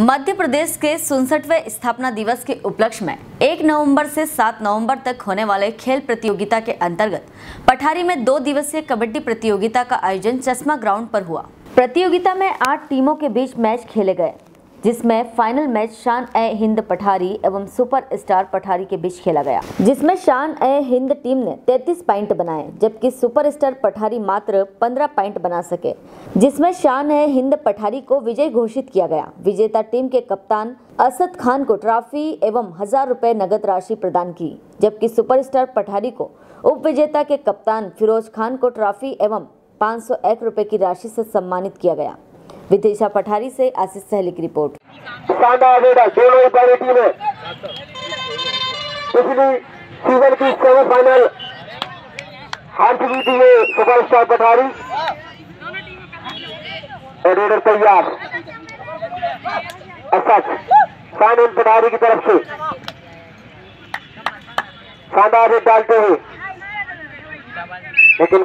मध्य प्रदेश के सुनसठवे स्थापना दिवस के उपलक्ष्य में 1 नवंबर से 7 नवंबर तक होने वाले खेल प्रतियोगिता के अंतर्गत पठारी में दो दिवसीय कबड्डी प्रतियोगिता का आयोजन चश्मा ग्राउंड पर हुआ। प्रतियोगिता में आठ टीमों के बीच मैच खेले गए। जिसमें फाइनल मैच शान ए हिंद पठारी एवं सुपर स्टार पठारी के बीच खेला गया। जिसमें शान ए हिंद टीम ने 33 पॉइंट बनाए, जबकि सुपर स्टार पठारी मात्र 15 पॉइंट बना सके। जिसमें शान ए हिंद पठारी को विजय घोषित किया गया। विजेता टीम के कप्तान असद खान को ट्रॉफी एवं हज़ार रुपए नगद राशि प्रदान की, जबकि सुपरस्टार पठारी को उप विजेता के कप्तान फिरोज खान को ट्रॉफी एवं पाँच सौ की राशि से सम्मानित किया गया। विदिशा पठारी से आशीष सहली की रिपोर्ट। पिछली सीज़न की सेमीफाइनल हार चुकी थी ये पठारी। रेडर तैयार। पठारी की तरफ़ से। शानदार रेड डालते हुए। लेकिन